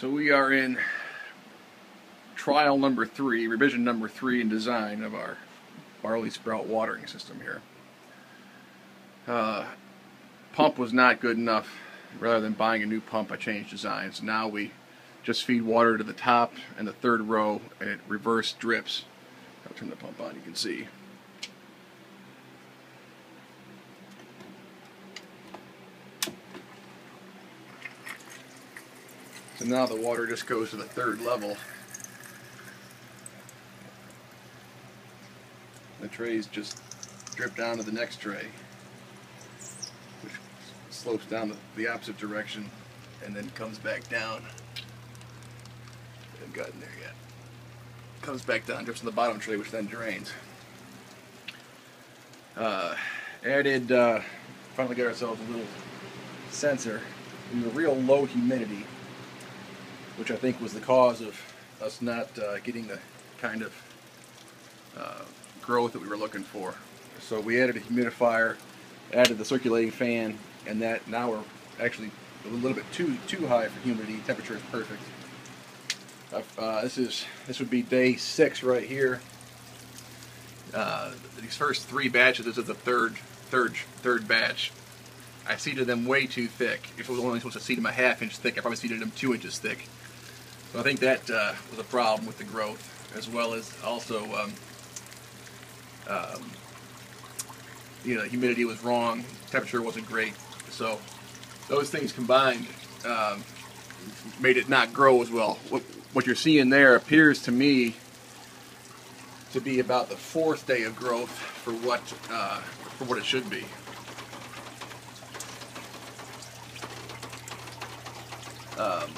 So we are in trial number three, revision number three in design of our barley sprout watering system here. Uh, pump was not good enough. Rather than buying a new pump, I changed designs. Now we just feed water to the top and the third row, and it reverse drips. I'll turn the pump on, you can see. So now the water just goes to the third level. The trays just drip down to the next tray, which slopes down the opposite direction and then comes back down. Haven't gotten there yet. Comes back down, drips in the bottom tray, which then drains. Uh, added, uh, finally got ourselves a little sensor in the real low humidity which I think was the cause of us not uh, getting the kind of uh, growth that we were looking for. So we added a humidifier, added the circulating fan, and that now we're actually a little bit too too high for humidity. Temperature is perfect. Uh, this is this would be day six right here. Uh, these first three batches, this is the third third third batch. I seeded them way too thick. If I was only supposed to seed them a half inch thick, I probably seeded them two inches thick. So I think that uh, was a problem with the growth, as well as also, um, um, you know, humidity was wrong, temperature wasn't great. So those things combined um, made it not grow as well. What, what you're seeing there appears to me to be about the fourth day of growth for what uh, for what it should be. Um,